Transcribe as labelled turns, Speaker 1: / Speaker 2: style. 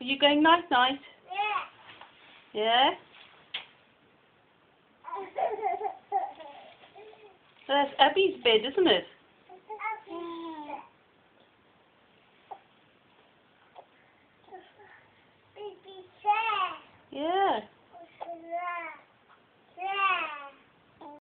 Speaker 1: Are you going night night?
Speaker 2: Yeah.
Speaker 1: Yeah? So That's Abby's bed, isn't it?